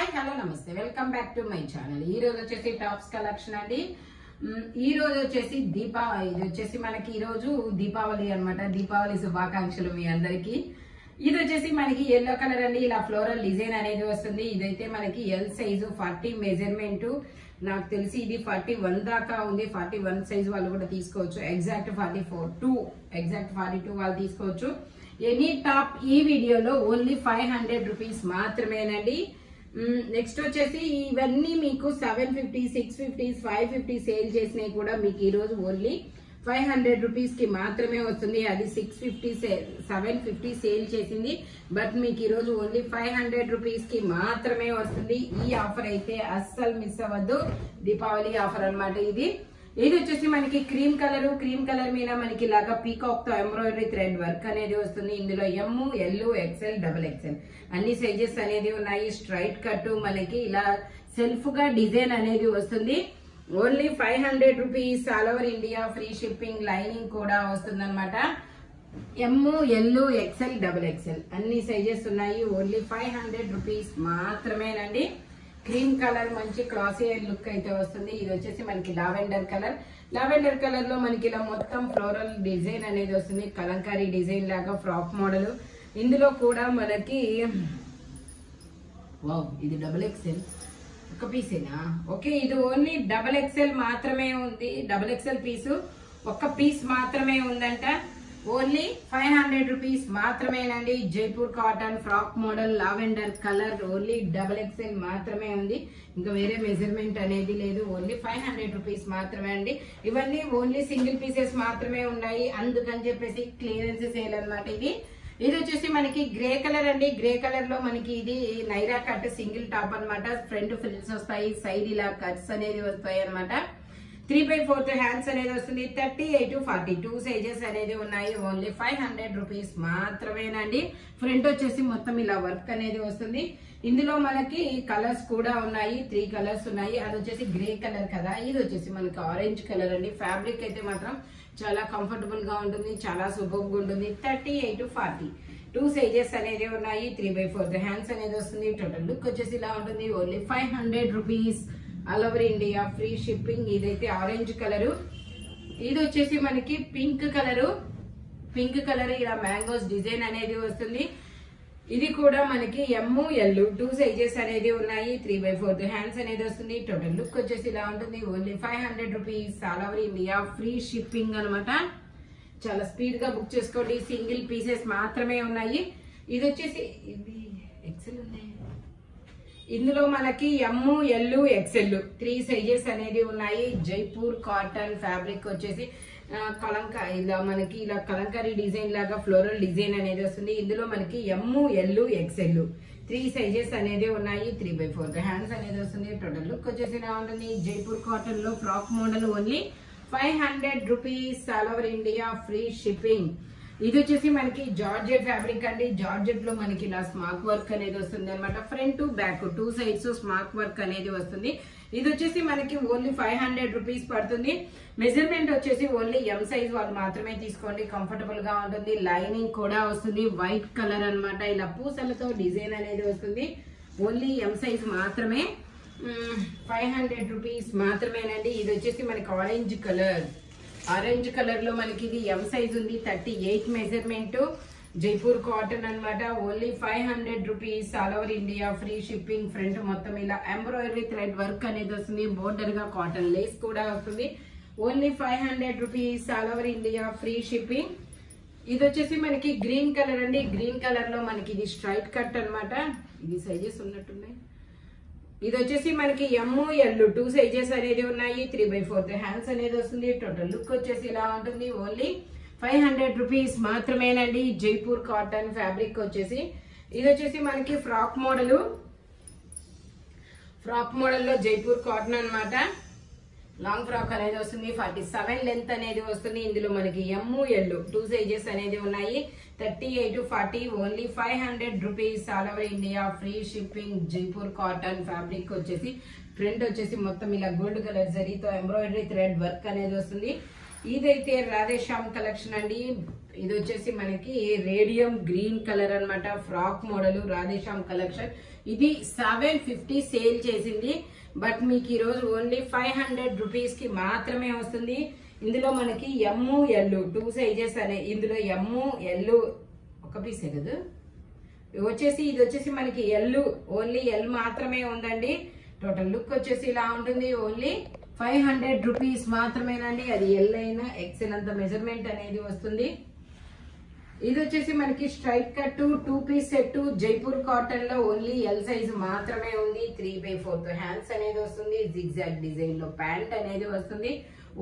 Hi hello నమస్తే. Welcome back to my channel ఈ రోజు వచ్చేసి టాప్స్ కలెక్షన్ అండి. ఈ రోజు వచ్చేసి దీపావళి. ఇది వచ్చేసి మనకి ఈరోజు దీపావళి అనమాట దీపావళి శుభాకాంక్షలు మీ అందరికి. ఇది వచ్చేసి మనకి ఎల్లో కలర్ అండి. ఇలా ఫ్లోరల్ డిజైన్ అనేది వస్తుంది. ఇదైతే మనకి ఎల్ సైజు ఫార్టీ మెజర్మెంట్ నాకు తెలిసి ఇది ఫార్టీ వన్ దాకా ఉంది. ఫార్టీ వన్ సైజ్ వాళ్ళు కూడా తీసుకోవచ్చు. Exact forty four to exact forty two వాళ్ళు తీసుకోవచ్చు. ఎనీ టాప్ ఈ వీడియోలో ఓన్లీ ఫైవ్ హండ్రెడ్ రూపీస్ మాత్రమేనండి. నెక్స్ట్ వచ్చేసి ఇవన్నీ మీకు seven fifty six fifty five fifty sale చేసినవి కూడా మీకు ఈరోజు ఓన్లీ ఫైవ్ హండ్రెడ్ రూపీస్కి మాత్రమే వస్తుంది. అది six fifty seven fifty sale చేసింది. బట్ మీకు ఈరోజు ఓన్లీ ఫైవ్ హండ్రెడ్ రూపీస్కి మాత్రమే వస్తుంది. ఈ ఆఫర్ అయితే అస్సలు మిస్ అవ్వద్దు. దీపావళి ఆఫర్ అన్నమాట ఇది. ఇది వచ్చేసి మనకి క్రీమ్ కలర్ క్రీమ్ కలర్ మీద మనకి ఇలాగా పీకాక్తో ఎంబ్రాయిడరీ థ్రెడ్ వర్క్ అనేది వస్తుంది. ఇందులో M L XL double XL అన్ని సైజెస్ అనేది ఉన్నాయి. స్ట్రైట్ కట్ మనకి ఇలా సెల్ఫ్గా డిజైన్ అనేది వస్తుంది. Only five hundred rupees all over India free shipping lining కూడా వస్తుంది అనమాట M L XL double XL అన్ని సైజెస్ ఉన్నాయి. ఓన్లీ ఫైవ్ హండ్రెడ్ రూపీస్ మాత్రమేనండి. క్రీమ్ కలర్ మంచి క్లాసీ లుక్ అయితే వస్తుంది. ఇది వచ్చేసి మనకి లావెండర్ కలర్. లావెండర్ కలర్లో మనకి ఇలా మొత్తం ఫ్లోరల్ డిజైన్ అనేది వస్తుంది. కలంకారీ డిజైన్ లాగా ఫ్రాక్ మోడల్. ఇందులో కూడా మనకి వావ్ ఇది డబుల్ ఎక్సెల్ ఒక పీసేనా ఓకే ఇది ఓన్లీ డబుల్ ఎక్సెల్ మాత్రమే ఉంది. Double XL piece. ఒక్క పీస్ మాత్రమే ఉందంట. ఓన్లీ ఫైవ్ హండ్రెడ్ రూపీస్ మాత్రమేనండి. Jaipur cotton frock model lavender colour only double XL మాత్రమే ఉంది. ఇంకా వేరే మెజర్మెంట్ అనేది లేదు. ఓన్లీ ఫైవ్ హండ్రెడ్ రూపీస్ మాత్రమే అండి. ఇవన్నీ ఓన్లీ సింగిల్ పీసెస్ మాత్రమే ఉన్నాయి. అందుకని చెప్పేసి క్లియరెన్స్ సేల్ అనమాట ఇది. ఇది వచ్చేసి మనకి గ్రే కలర్ అండి. గ్రే కలర్లో మనకి ఇది నైరా కట్ సింగిల్ టాప్ అన్నమాట. ఫ్రంట్ ఫ్రిల్స్ వస్తాయి సైడ్ ఇలా కట్స్ అనేది వస్తాయి అన్నమాట. త్రీ బై ఫోర్త్ హ్యాండ్స్ అనేది వస్తుంది. Thirty eight forty two sizes అనేది ఉన్నాయి. ఓన్లీ ఫైవ్ హండ్రెడ్ రూపీస్ మాత్రమేనండి. ఫ్రంట్ వచ్చేసి మొత్తం ఇలా వర్క్ అనేది వస్తుంది. ఇందులో మనకి కలర్స్ కూడా ఉన్నాయి. త్రీ కలర్స్ ఉన్నాయి. అది వచ్చేసి గ్రే కలర్ కదా. ఇది వచ్చేసి మనకి ఆరెంజ్ కలర్ అండి. ఫ్యాబ్రిక్ అయితే మాత్రం చాలా కంఫర్టబుల్గా ఉంటుంది. చాలా సూపర్గా ఉంటుంది. Thirty eight forty two sizes అనేది ఉన్నాయి. త్రీ బై ఫోర్త్ హ్యాండ్స్ అనేది వస్తుంది. టోటల్ లుక్ వచ్చేసి ఇలా ఉంటుంది. Only five hundred rupees all over India free shipping ఇదైతే ఆరెంజ్ కలరు. ఇది వచ్చేసి మనకి పింక్ కలరు. పింక్ కలర్ ఇలా మ్యాంగోస్ డిజైన్ అనేది వస్తుంది. ఇది కూడా మనకి ఎమ్ము ఎల్ టూ సైజెస్ అనేది ఉన్నాయి. త్రీ బై ఫోర్త్ హ్యాండ్స్ అనేది వస్తుంది. టోటల్ లుక్ వచ్చేసి ఇలా ఉంటుంది. Only five hundred rupees all over India free shipping అనమాట చాలా స్పీడ్గా బుక్ చేసుకోండి. సింగిల్ పీసెస్ మాత్రమే ఉన్నాయి. ఇది వచ్చేసి ఇది ఎక్సెల్ ఉన్నాయి. ఇందులో మనకి M L XL three sizes అనేది ఉన్నాయి. జైపూర్ కాటన్ ఫ్యాబ్రిక్ వచ్చేసి కలంక ఇలా మనకి ఇలా కలంకారీ డిజైన్ లాగా ఫ్లోరల్ డిజైన్ అనేది వస్తుంది. ఇందులో మనకి M L XL three sizes అనేది ఉన్నాయి. త్రీ బై ఫోర్ హ్యాండ్స్ అనేది వస్తుంది. టోటల్ లుక్ వచ్చేసి ఇలా ఉంటుంది? జైపూర్ కాటన్లో frock model only five hundred rupees all over India free shipping. ఇది వచ్చేసి మనకి జార్జెట్ ఫ్యాబ్రిక్ అండి. జార్జెట్లో మనకి ఇలా స్మార్క్ వర్క్ అనేది వస్తుంది అనమాట front back two sides smock work అనేది వస్తుంది. ఇది వచ్చేసి మనకి ఓన్లీ ఫైవ్ హండ్రెడ్ రూపీస్ పడుతుంది. మెజర్మెంట్ వచ్చేసి ఓన్లీ ఎం సైజ్ వాళ్ళు మాత్రమే తీసుకోండి. కంఫర్టబుల్గా ఉంటుంది. లైనింగ్ కూడా వస్తుంది. వైట్ కలర్ అన్నమాట. ఇలా పూసలతో డిజైన్ అనేది వస్తుంది. ఓన్లీ ఎం సైజ్ మాత్రమే. ఫైవ్ హండ్రెడ్ రూపీస్ మాత్రమేనండి. ఇది వచ్చేసి మనకి ఆరెంజ్ కలర్ ఆరెంజ్ కలర్లో మనకి ఇది ఎం సైజ్ ఉంది thirty eight measurement Jaipur cotton అన్నమాట. Only five hundred rupees all over India free shipping front మొత్తం ఇలా ఎంబ్రాయిడరీ థ్రెడ్ వర్క్ అనేది వస్తుంది. బోర్డర్గా కాటన్ లేస్ కూడా వస్తుంది. Only five hundred rupees all over India free shipping ఇది వచ్చేసి మనకి గ్రీన్ కలర్ అండి. గ్రీన్ కలర్లో మనకి ఇది స్ట్రైట్ కట్ అనమాట ఇది సైజెస్ ఉన్నట్టున్నాయి. ఇది వచ్చేసి మనకి ఎమ్ ఎల్ టూ సైజెస్ అనేది ఉన్నాయి. త్రీ బై ఫోర్త్ హ్యాండ్స్ అనేది వస్తుంది. టోటల్ లుక్ వచ్చేసి ఇలా ఉంటుంది. ఓన్లీ ఫైవ్ హండ్రెడ్ రూపీస్ మాత్రమేనండి. జైపూర్ కాటన్ ఫ్యాబ్రిక్ వచ్చేసి. ఇది వచ్చేసి మనకి ఫ్రాక్ మోడలు ఫ్రాక్ మోడల్లో జైపూర్ కాటన్ అన్నమాట. లాంగ్ ఫ్రాక్ అనేది వస్తుంది ఫార్టీ సెవెన్ లెంత్ అనేది వస్తుంది. ఇందులో మనకి ఎమ్ము ఎల్ టూ సైజెస్ అనేది ఉన్నాయి. Thirty eight forty only five hundred rupees all over India free shipping Jaipur cotton fabric వచ్చేసి ప్రింట్ వచ్చేసి మొత్తం ఇలా గోల్డ్ కలర్ జరీతో ఎంబ్రాయిడరీ థ్రెడ్ వర్క్ అనేది వస్తుంది. ఇదైతే రాధేశ్యామ్ కలెక్షన్ అండి. ఇది వచ్చేసి మనకి రేడియం గ్రీన్ కలర్ అన్నమాట. Frock model Radheshyam collection. ఇది సెవెన్ ఫిఫ్టీ సేల్ చేసింది. బట్ మీకు ఈరోజు ఓన్లీ ఫైవ్ హండ్రెడ్ రూపీస్కి మాత్రమే వస్తుంది. ఇందులో మనకి ఎమ్ము ఎల్లు టూ సైజెస్ అనే ఇందులో ఎమ్ము ఎల్లు ఒక పీసే కదా? వచ్చేసి ఇది వచ్చేసి మనకి ఎల్లు ఓన్లీ ఎల్ మాత్రమే ఉందండి. టోటల్ లుక్ వచ్చేసి ఇలా ఉంటుంది. ఓన్లీ ఫైవ్ హండ్రెడ్ రూపీస్ మాత్రమేనండి. అది ఎల్ అయినా ఎక్సెల్ అంత మెజర్మెంట్ అనేది వస్తుంది. ఇది వచ్చేసి మనకి straight cut two piece set Jaipur కాటన్లో ఓన్లీ ఎల్ సైజ్ మాత్రమే ఉంది. త్రీ బై ఫోర్త్ హ్యాండ్స్ అనేది వస్తుంది. జిగ్జాగ్ డిజైన్లో ప్యాంట్ అనేది వస్తుంది.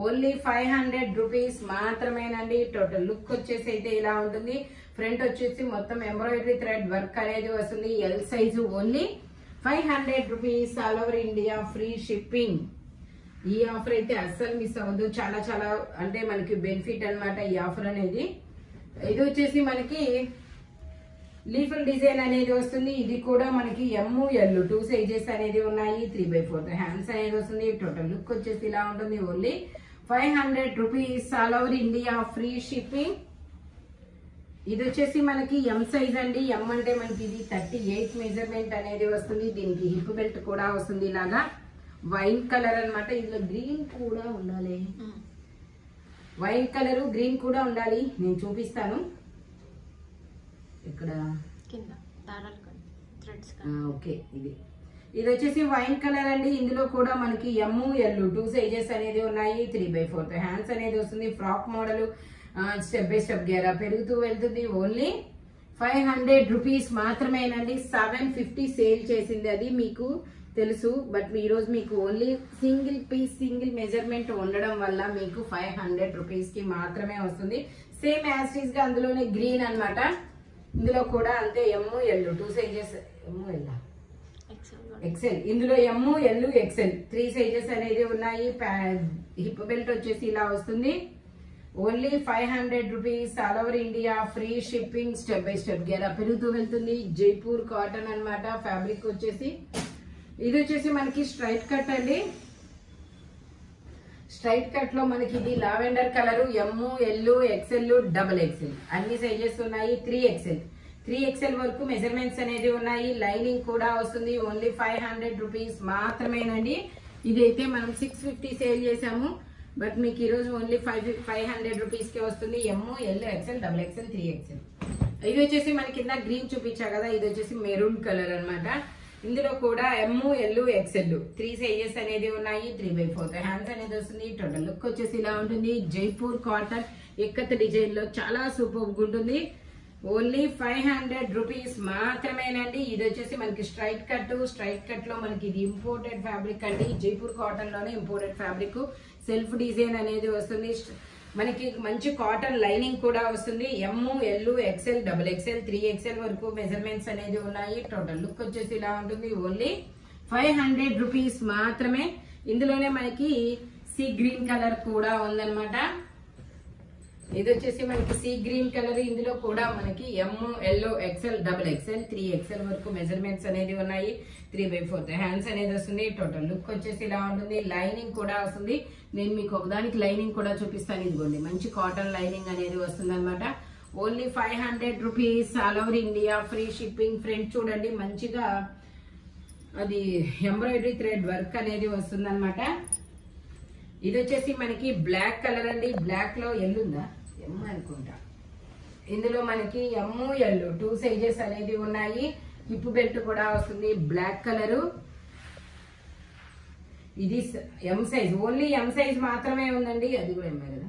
ఓన్లీ ఫైవ్ హండ్రెడ్ రూపీస్ మాత్రమేనండి. టోటల్ లుక్ వచ్చేసి అయితే ఇలా ఉంటుంది. ఫ్రంట్ వచ్చేసి మొత్తం ఎంబ్రాయిడరీ థ్రెడ్ వర్క్ అనేది వస్తుంది. L size only five hundred rupees all over India free shipping ఈ ఆఫర్ అయితే అస్సలు మిస్ అవ్వదు. చాలా చాలా అంటే మనకి బెనిఫిట్ అనమాట ఈ ఆఫర్ అనేది. ఇది వచ్చేసి మనకి లీఫల్ డిజైన్ అనేది వస్తుంది. ఇది కూడా మనకి ఎమ్ ఎల్ టూ సైజెస్ అనేది ఉన్నాయి. త్రీ బై ఫోర్త్ హ్యాండ్స్ అనేది వస్తుంది. టోటల్ లుక్ వచ్చేసి ఇలా ఉంటుంది only five hundred rupees all over India free shipping ఇది వచ్చేసి మనకి ఎం సైజ్ అండి. ఎం అంటే మనకి ఇది థర్టీ ఎయిట్ మెజర్మెంట్ అనేది వస్తుంది. దీనికి హిప్ బెల్ట్ కూడా వస్తుంది ఇలాగా. వైన్ కలర్ అన్నమాట. ఇందులో గ్రీన్ కూడా ఉండాలి. వైన్ కలర్ గ్రీన్ కూడా ఉండాలి. నేను చూపిస్తాను. ఇక్కడ. ఓకే ఇది. ఇది వచ్చేసి వైన్ కలర్ అండి. ఇందులో కూడా మనకి ఎమ్ ఎల్ టూ సైజెస్ అనేది ఉన్నాయి. త్రీ బై ఫోర్త్ హ్యాండ్స్ అనేది వస్తుంది. Frock model step by step గేరా పెరుగుతూ వెళ్తుంది. ఓన్లీ ఫైవ్ హండ్రెడ్ రూపీస్ మాత్రమేనండి. సెవెన్ ఫిఫ్టీ సేల్ చేసింది అది మీకు. తెలుసు బట్ ఈ రోజు మీకు only single piece single measurement ఉండడం వల్ల మీకు ఫైవ్ హండ్రెడ్ రూపీస్కి మాత్రమే వస్తుంది. సేమ్ యాస్టీస్గా అందులోనే గ్రీన్ అన్నమాట. ఇందులో కూడా అంతే M L two sizes M L XL ఇందులో M L XL three sizes అనేది ఉన్నాయి. హిప్ బెల్ట్ వచ్చేసి ఇలా వస్తుంది. Only five hundred rupees all over India free shipping step by step గేరా పెరుగుతూ వెళ్తుంది. జైపూర్ కాటన్ అన్నమాట ఫ్యాబ్రిక్ వచ్చేసి. ఇది వచ్చేసి మనకి స్ట్రైట్ కట్ అండి. స్ట్రైట్ కట్లో మనకి ఇది lavender colour M L XL double XL అన్ని సైజెస్ ఉన్నాయి త్రీ ఎక్సెల్ త్రీ ఎక్సెల్ వరకు మెజర్మెంట్స్ అనేది ఉన్నాయి. లైనింగ్ కూడా వస్తుంది. ఓన్లీ ఫైవ్ హండ్రెడ్ రూపీస్ మాత్రమేనండి. ఇదైతే మనం సిక్స్ ఫిఫ్టీ సేల్ చేసాము బట్ మీకు ఈరోజు ఓన్లీ ఫైవ్ ఫైవ్ హండ్రెడ్ రూపీస్కే వస్తుంది. M L XL double XL three XL ఇది వచ్చేసి మనకి కింద గ్రీన్ చూపించా కదా. ఇది వచ్చేసి మెరూన్ కలర్ అన్నమాట. ఇందులో కూడా M L XL three sizes అనేది ఉన్నాయి. త్రీ బై ఫోర్త్ హ్యాండ్స్ అనేది వస్తుంది. టోటల్ లుక్ వచ్చేసి ఇలా ఉంటుంది. జైపూర్ కాటన్ ఎక్కత్ డిజైన్లో చాలా సూపర్ ఉంటుంది. ఓన్లీ ఫైవ్ హండ్రెడ్ రూపీస్ మాత్రమేనండి. ఇది వచ్చేసి మనకి స్ట్రైట్ కట్ స్ట్రైట్ కట్లో మనకి ఇది ఇంపోర్టెడ్ ఫ్యాబ్రిక్ అండి. జైపూర్ కాటన్లోనే ఇంపోర్టెడ్ ఫ్యాబ్రిక్ సెల్ఫ్ డిజైన్ అనేది వస్తుంది. మనకి మంచి కాటన్ లైనింగ్ కూడా వస్తుంది. M L XL double XL three XL వరకు మెజర్మెంట్స్ అనేది ఉన్నాయి. టోటల్ లుక్ వచ్చేసి ఇలా ఉంటుంది. ఓన్లీ ఫైవ్ హండ్రెడ్ రూపీస్ మాత్రమే. ఇందులోనే మనకి సీ గ్రీన్ కలర్ కూడా ఉందన్నమాట. ఇది వచ్చేసి మనకి సీ గ్రీన్ కలర్. ఇందులో కూడా మనకి M yellow XL double XL three XL వరకు మెజర్మెంట్స్ అనేది ఉన్నాయి. త్రీ బై ఫోర్త్ హ్యాండ్స్ అనేది వస్తుంది. టోటల్ లుక్ వచ్చేసి ఇలా ఉంటుంది. లైనింగ్ కూడా వస్తుంది. నేను మీకు ఒకదానికి లైనింగ్ కూడా చూపిస్తాను. ఇదిగోండి. మంచి కాటన్ లైనింగ్ అనేది వస్తుంది అనమాట only five hundred rupees all over India free shipping front చూడండి. మంచిగా అది ఎంబ్రాయిడరీ థ్రెడ్ వర్క్ అనేది వస్తుంది ఇది వచ్చేసి మనకి బ్లాక్ కలర్ అండి. బ్లాక్లో ఎల్లుందా ఎమ్ అనుకుంటా ఇందులో మనకి ఎమ్ ఎల్ టూ సైజెస్ అనేది ఉన్నాయి. హిప్ బెల్ట్ కూడా వస్తుంది బ్లాక్ కలరు. ఇది M size only M size మాత్రమే ఉందండి. అది కూడా ఎంఐ కదా?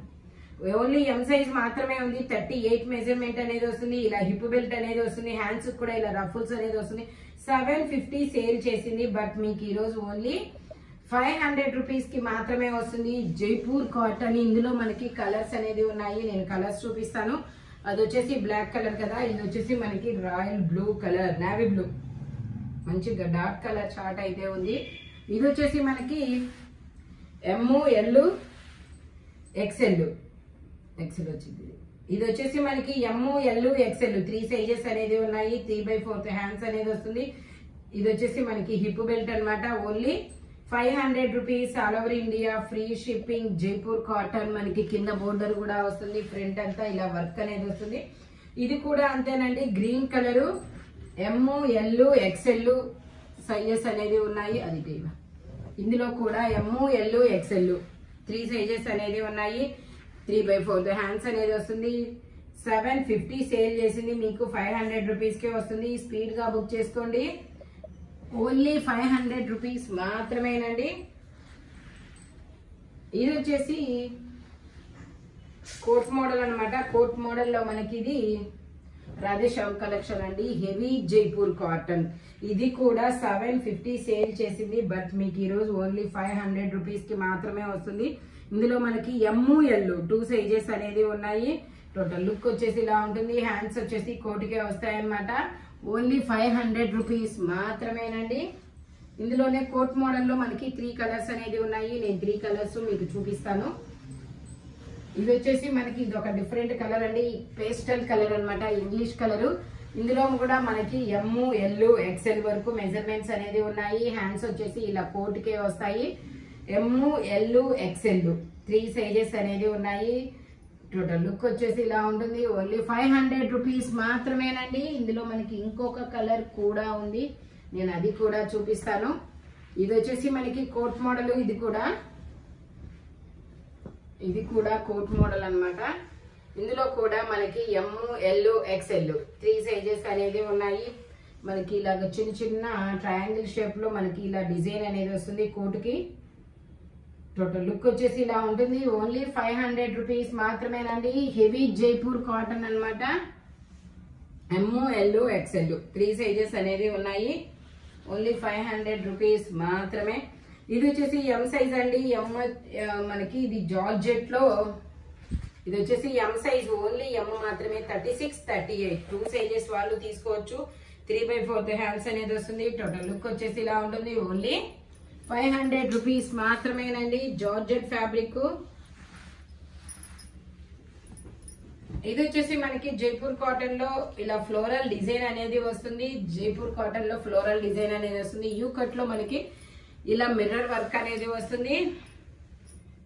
ఓన్లీ ఎం సైజ్ మాత్రమే ఉంది. థర్టీ ఎయిట్ మెజర్మెంట్ అనేది వస్తుంది. ఇలా హిప్ బెల్ట్ అనేది వస్తుంది. హ్యాండ్స్ కూడా ఇలా రఫుల్స్ అనేది వస్తుంది. సెవెన్ ఫిఫ్టీ సేల్ చేసింది. బట్ మీకు ఈరోజు ఓన్లీ ఫైవ్ హండ్రెడ్ రూపీస్కి మాత్రమే వస్తుంది. జైపూర్ కాటన్. ఇందులో మనకి కలర్స్ అనేది ఉన్నాయి. నేను కలర్స్ చూపిస్తాను. అది వచ్చేసి బ్లాక్ కలర్ కదా. ఇది వచ్చేసి మనకి royal blue colour navy blue. మంచిగా డార్క్ కలర్ చార్ట్ అయితే ఉంది. ఇది వచ్చేసి మనకి ఎమ్ ఎల్ ఎక్సెల్ ఎక్సెల్ వచ్చింది. ఇది వచ్చేసి మనకి M L XL three sizes అనేది ఉన్నాయి. త్రీ బై ఫోర్త్ హ్యాండ్స్ అనేది వస్తుంది. ఇది వచ్చేసి మనకి హిప్ బెల్ట్ అన్నమాట. Only five hundred rupees all over India free shipping Jaipur cotton మనకి కింద బోర్డర్ కూడా వస్తుంది ఫ్రంట్ అంతా ఇలా వర్క్ అనేది వస్తుంది. ఇది కూడా అంతేనండి green colour M L XL sizes అనేది ఉన్నాయి. అది ఇందులో కూడా M L XL three sizes అనేది ఉన్నాయి. త్రీ బై ఫోర్ హ్యాండ్స్ అనేది వస్తుంది. సెవెన్ ఫిఫ్టీ సేల్ చేసింది మీకు ఫైవ్ హండ్రెడ్ రూపీస్కే వస్తుంది. స్పీడ్గా బుక్ చేసుకోండి. ఓన్లీ ఫైవ్ హండ్రెడ్ రూపీస్ మాత్రమేనండి. ఇది వచ్చేసి కోట్ మోడల్ అనమాట కోట్ మోడల్లో మనకి ఇది రాధేశ్యామ్ కలెక్షన్ అండి. Heavy Jaipur cotton. ఇది కూడా సెవెన్ ఫిఫ్టీ సేల్ చేసింది. బట్ మీకు ఈరోజు ఓన్లీ ఫైవ్ హండ్రెడ్ రూపీస్కి మాత్రమే వస్తుంది. ఇందులో మనకి ఎమ్ము ఎల్లు టూ సైజెస్ అనేది ఉన్నాయి. టోటల్ లుక్ వచ్చేసి ఇలా ఉంటుంది. హ్యాండ్స్ వచ్చేసి కోటికే వస్తాయన్నమాట. ఓన్లీ ఫైవ్ హండ్రెడ్ రూపీస్ మాత్రమేనండి. ఇందులోనే కోట్ మోడల్లో మనకి త్రీ కలర్స్ అనేది ఉన్నాయి. నేను త్రీ కలర్స్ మీకు చూపిస్తాను. ఇది వచ్చేసి మనకి ఇది ఒక డిఫరెంట్ కలర్ అండి. పేస్టల్ కలర్ అనమాట ఇంగ్లీష్ కలర్. ఇందులో కూడా మనకి ఎమ్ము ఎల్ ఎక్సెల్ వరకు మెజర్మెంట్స్ అనేది ఉన్నాయి. హ్యాండ్స్ వచ్చేసి ఇలా కోట్కే వస్తాయి. M L XL three sizes అనేది ఉన్నాయి. టోటల్ లుక్ వచ్చేసి ఇలా ఉంటుంది. ఓన్లీ ఫైవ్ హండ్రెడ్ రూపీస్ మాత్రమేనండి. ఇందులో మనకి ఇంకొక కలర్ కూడా ఉంది. నేను అది కూడా చూపిస్తాను. ఇది వచ్చేసి మనకి కోట్ మోడల్ ఇది కూడా. ఇది కూడా కోట్ మోడల్ అన్నమాట. ఇందులో కూడా మనకి M L XL three sizes అనేది ఉన్నాయి. మనకి ఇలాగ చిన్న చిన్న ట్రయాంగిల్ షేప్లో మనకి ఇలా డిజైన్ అనేది వస్తుంది కోటుకి టోటల్ లుక్ వచ్చేసి ఇలా ఉంటుంది. ఓన్లీ ఫైవ్ హండ్రెడ్ రూపీస్ మాత్రమేనండి. హెవీ జైపూర్ కాటన్ అనమాట M L XL three sizes అనేది ఉన్నాయి. ఓన్లీ ఫైవ్ హండ్రెడ్ రూపీస్ మాత్రమే. ఇది వచ్చేసి ఎం సైజ్ అండి. ఎం మనకి ఇది జార్జెట్లో ఇది వచ్చేసి ఎం సైజ్ ఓన్లీ ఎం మాత్రమే thirty six thirty eight two sizes వాళ్ళు తీసుకోవచ్చు. త్రీ బై ఫోర్త్ హ్యాండ్స్ అనేది వస్తుంది. టోటల్ లుక్ వచ్చేసి ఇలా ఉంటుంది. ఓన్లీ ఫైవ్ హండ్రెడ్ రూపీస్ మాత్రమేనండి జార్జెట్ ఫ్యాబ్రిక్. ఇది వచ్చేసి మనకి జైపూర్ కాటన్లో ఇలా ఫ్లోరల్ డిజైన్ అనేది వస్తుంది. జైపూర్ కాటన్లో ఫ్లోరల్ డిజైన్ అనేది వస్తుంది. యూ కట్లో మనకి ఇలా మిర్రర్ వర్క్ అనేది వస్తుంది.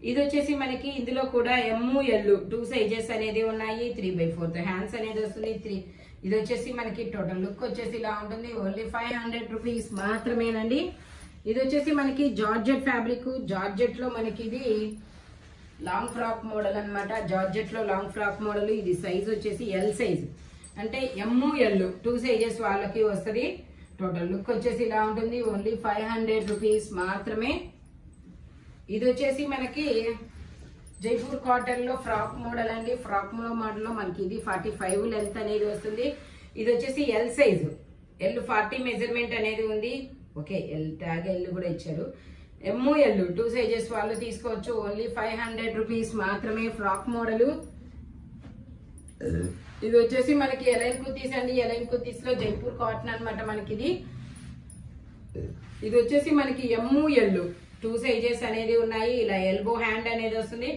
ఇది వచ్చేసి మనకి ఇందులో కూడా ఎమ్ము ఎల్లు టూ సైజెస్ అనేది ఉన్నాయి. త్రీ బై ఫోర్త్ హ్యాండ్స్ అనేది వస్తుంది. త్రీ ఇది వచ్చేసి మనకి టోటల్ లుక్ వచ్చేసి ఇలా ఉంటుంది. ఓన్లీ ఫైవ్ హండ్రెడ్ రూపీస్ మాత్రమేనండి. ఇది వచ్చేసి మనకి జార్జెట్ ఫ్యాబ్రిక్. జార్జెట్లో మనకి ఇది లాంగ్ ఫ్రాక్ మోడల్ అన్నమాట. జార్జెట్లో లాంగ్ ఫ్రాక్ మోడల్. ఇది సైజ్ వచ్చేసి ఎల్ సైజ్. అంటే ఎమ్ము ఎల్ టూ సైజెస్ వాళ్ళకి వస్తుంది. టోటల్ లుక్ వచ్చేసి ఇలా ఉంటుంది. ఓన్లీ ఫైవ్ హండ్రెడ్ రూపీస్ మాత్రమే. ఇది వచ్చేసి మనకి జైపూర్ కాటన్లో ఫ్రాక్ మోడల్ అండి. ఫ్రాక్ మోడల్లో మనకి ఇది ఫార్టీ ఫైవ్ లెంత్ అనేది వస్తుంది. ఇది వచ్చేసి L size L forty measurement అనేది ఉంది. ఓకే ఎల్ ట్యాగ్ ఎల్ కూడా ఇచ్చారు. ఎమ్ ఎల్ టూ సైజెస్ వాళ్ళు తీసుకోవచ్చు. ఓన్లీ ఫైవ్ హండ్రెడ్ రూపీస్ మాత్రమే ఫ్రాక్ మోడల్. ఇది వచ్చేసి మనకి ఎలైన్ కుర్తీస్ అండి. ఎలైన్ కుర్తీస్లో జైపూర్ కాటన్ అన్నమాట మనకి ఇది ఇది వచ్చేసి మనకి ఎమ్ ఎల్ టూ సైజెస్ అనేది ఉన్నాయి. ఇలా ఎల్బో హ్యాండ్ అనేది వస్తుంది.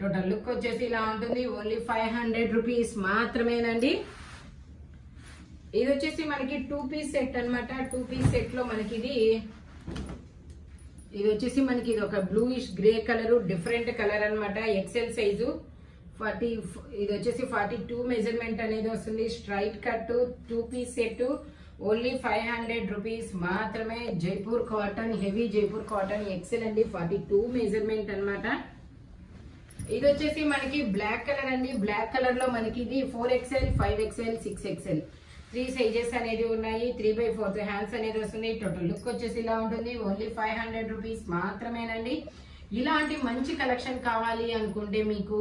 టోటల్ లుక్ వచ్చేసి ఇలా ఉంటుంది. ఓన్లీ ఫైవ్ హండ్రెడ్ రూపీస్ మాత్రమేనండి. ఇది వచ్చేసి మనకి టూ పీస్ సెట్ అన్నమాట. టూ పీస్ సెట్లో మనకి ఇది ఇది వచ్చేసి మనకి ఇది ఒక bluish grey colour different colour అనమాట ఎక్సెల్ సైజు ఫార్టీ ఇది వచ్చేసి ఫార్టీ టూ మెజర్మెంట్ అనేది వస్తుంది. Straight cut two piece set only five hundred rupees మాత్రమే Jaipur cotton heavy Jaipur cotton XL అండి. ఫార్టీ టూ మెజర్మెంట్ అన్నమాట. ఇది వచ్చేసి మనకి బ్లాక్ కలర్ అండి. బ్లాక్ కలర్లో మనకి ఇది four XL five XL six XL three sizes అనేది ఉన్నాయి త్రీ బై ఫోర్త్ హ్యాండ్స్ అనేది వస్తుంది టోటల్ లుక్ వచ్చేసి ఇలా ఉంటుంది. ఓన్లీ ఫైవ్ హండ్రెడ్ రూపీస్ మాత్రమేనండి. ఇలాంటి మంచి కలెక్షన్ కావాలి అనుకుంటే మీకు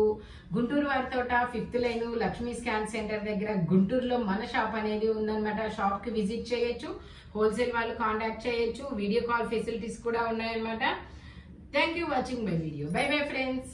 Guntur Varithota fifth line Lakshmi scan centre దగ్గర గుంటూరులో మన షాప్ అనేది ఉందన్నమాట. షాప్కి విజిట్ చేయొచ్చు. హోల్సేల్ వాళ్ళు కాంటాక్ట్ చేయొచ్చు. వీడియో కాల్ ఫెసిలిటీస్ కూడా ఉన్నాయన్నమాట. Thank you watching my video bye bye friends